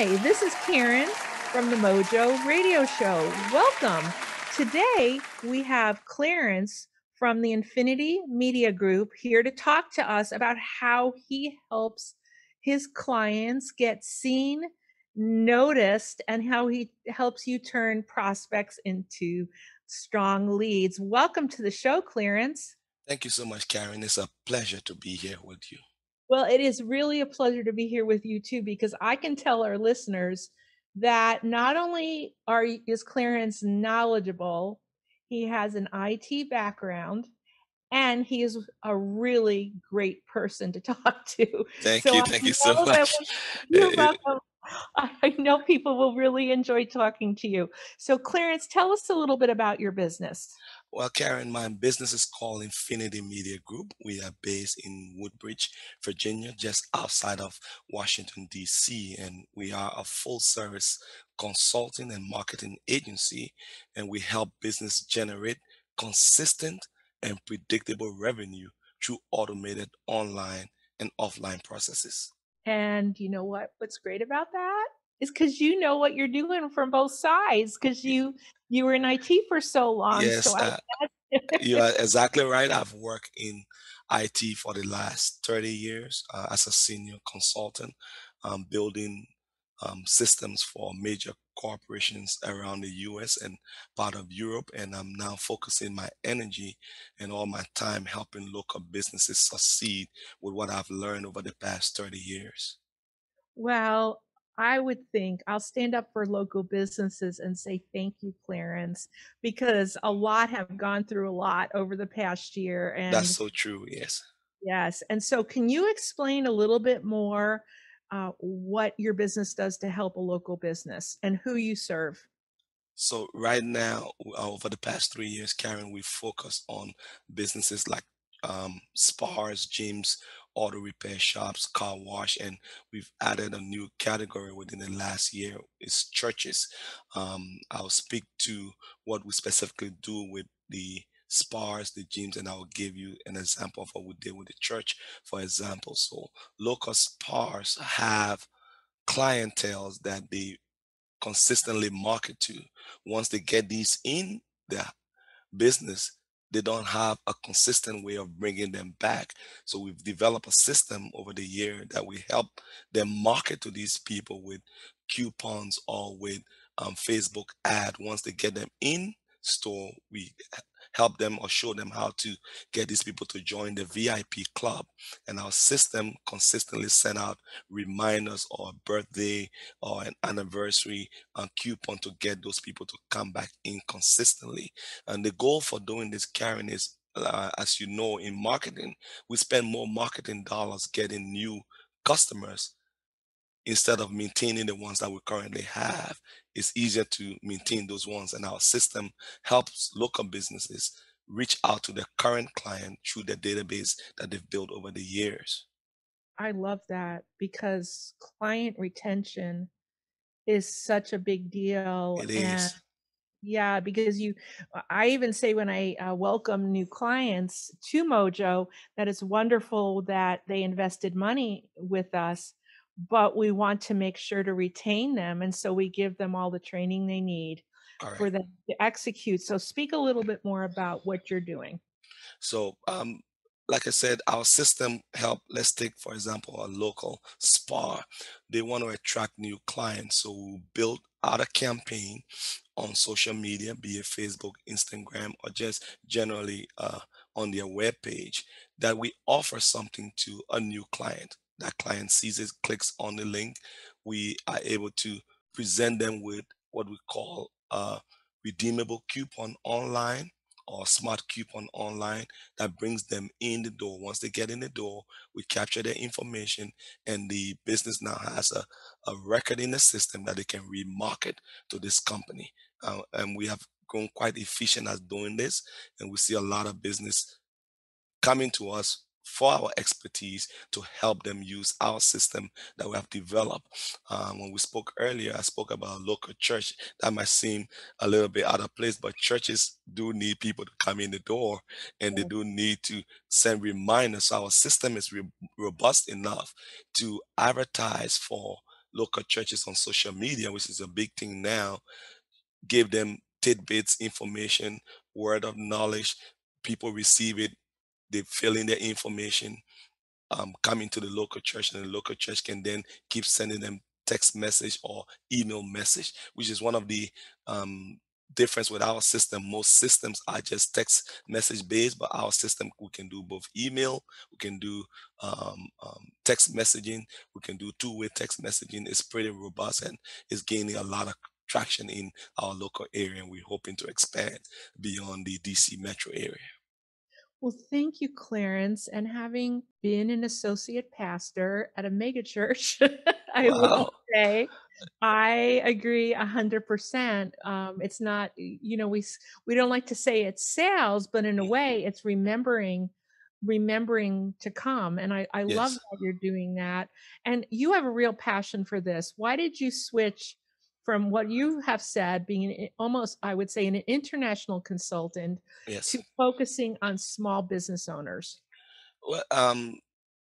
Hi, this is Karen from the Mojo Radio Show. Welcome. Today we have Clarence from the Infinity Media Group here to talk to us about how he helps his clients get seen, noticed, and how he helps you turn prospects into strong leads. Welcome to the show, Clarence. Thank you so much, Karen. It's a pleasure to be here with you. Well, it is really a pleasure to be here with you too, because I can tell our listeners that not only are is Clarence knowledgeable, he has an IT background, and he is a really great person to talk to. Thank So you. I Thank you so much. you're welcome. I know people will really enjoy talking to you. So, Clarence, tell us a little bit about your business. Well, Karen, my business is called Infinity Media Group. We are based in Woodbridge, Virginia, just outside of Washington, D.C., and we are a full service consulting and marketing agency, and we help business generate consistent and predictable revenue through automated online and offline processes. And you know what? What's great about that is because you know what you're doing from both sides because you you were in IT for so long. Yes, I uh, You are exactly right. I've worked in IT for the last 30 years uh, as a senior consultant, um, building um, systems for major corporations around the US and part of Europe. And I'm now focusing my energy and all my time helping local businesses succeed with what I've learned over the past 30 years. well, I would think I'll stand up for local businesses and say thank you, Clarence, because a lot have gone through a lot over the past year. And that's so true. Yes. yes, and so can you explain a little bit more uh, what your business does to help a local business and who you serve? So right now, uh, over the past three years, Karen, we focus on businesses like um, spas, gyms, auto repair shops, car wash, and we've added a new category within the last year. It's churches. Um, I'll speak to what we specifically do with the spas, the gyms, and I'll give you an example of what we did with the church, for example. So local spas have clientels that they consistently market to. Once they get these in their business, they don't have a consistent way of bringing them back. So we've developed a system over the year that we help them market to these people with coupons or with um, Facebook ad. Once they get them in store, we help them or show them how to get these people to join the VIP club. And our system consistently send out reminders or birthday or an anniversary and coupon to get those people to come back in consistently. And the goal for doing this, Karen, is uh, as you know, in marketing, we spend more marketing dollars getting new customers instead of maintaining the ones that we currently have. It's easier to maintain those ones, and our system helps local businesses reach out to their current client through the database that they've built over the years. I love that because client retention is such a big deal. It And yeah, because you, I even say when I uh, welcome new clients to Mojo that it's wonderful that they invested money with us, but we want to make sure to retain them. And so we give them all the training they need right. for them to execute. So speak a little bit more about what you're doing. So, um, like I said, our system help. Let's take, for example, a local spa. They want to attract new clients, so we build out a campaign on social media, be it Facebook, Instagram, or just generally uh, on their web page, that we offer something to a new client. That client sees it, clicks on the link. We are able to present them with what we call a redeemable coupon online or smart coupon online that brings them in the door. Once they get in the door, we capture their information, and the business now has a, a record in the system that they can remarket to this company. Uh, and we have grown quite efficient at doing this, and we see a lot of business coming to us for our expertise to help them use our system that we have developed. Um, when we spoke earlier, I spoke about local church. That might seem a little bit out of place, but churches do need people to come in the door and they do need to send reminders. So our system is re- robust enough to advertise for local churches on social media, which is a big thing now, give them tidbits, information, word of knowledge. People receive it, they fill in their information, um, coming to the local church, and the local church can then keep sending them text message or email message, which is one of the um, difference with our system. Most systems are just text message based, but our system we can do both email, we can do um, um, text messaging, we can do two-way text messaging. It's pretty robust and it's gaining a lot of traction in our local area, and we're hoping to expand beyond the DC metro area. Well, thank you, Clarence. And having been an associate pastor at a megachurch, I will say I agree a 100%. Um, it's not, you know, we we don't like to say it's sales, but in a way, it's remembering remembering to come. And I I love that you're doing that. And you have a real passion for this. Why did you switch from what you have said, being almost, I would say, an international consultant, Yes. to focusing on small business owners? Well, um,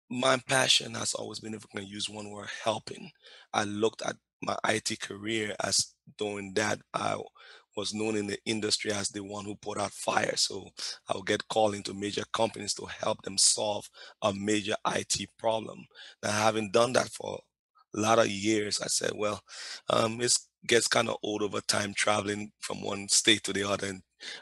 my passion has always been, if we can use one word, helping. I looked at my IT career as doing that. I was known in the industry as the one who put out fire. So I would get called into major companies to help them solve a major IT problem. Now, having done that for a lot of years, I said, well, um, it gets kind of old over time traveling from one state to the other. And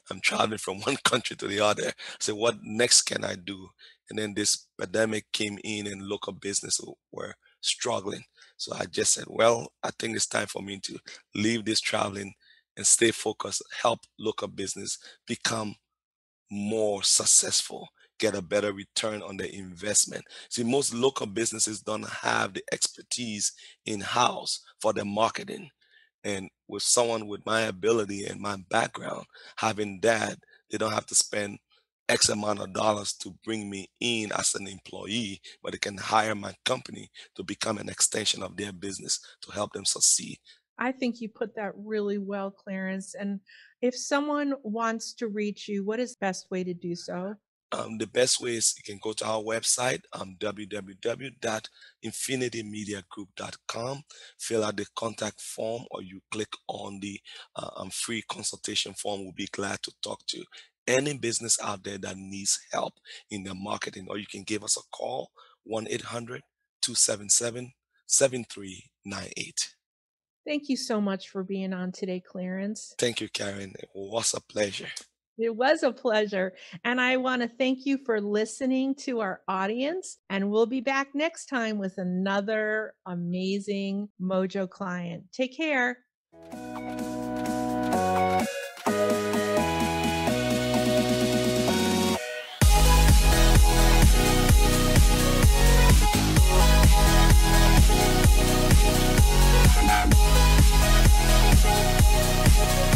I'm traveling from one country to the other. So what next can I do? And then this pandemic came in and local business were struggling. So I just said, well, I think it's time for me to leave this traveling and stay focused, help local business become more successful, get a better return on their investment. See, most local businesses don't have the expertise in house for their marketing. And with someone with my ability and my background, having that, they don't have to spend X amount of dollars to bring me in as an employee, but they can hire my company to become an extension of their business to help them succeed. I think you put that really well, Clarence. And if someone wants to reach you, what is the best way to do so? Um, the best way is you can go to our website, um, www.infinitymediagroup.com, fill out the contact form, or you click on the uh, um, free consultation form. We'll be glad to talk to any business out there that needs help in their marketing, or you can give us a call 1 800 277 7398. Thank you so much for being on today, Clarence. Thank you, Karen. It was a pleasure. It was a pleasure. And I want to thank you for listening to our audience. And we'll be back next time with another amazing Mojo client. Take care. We'll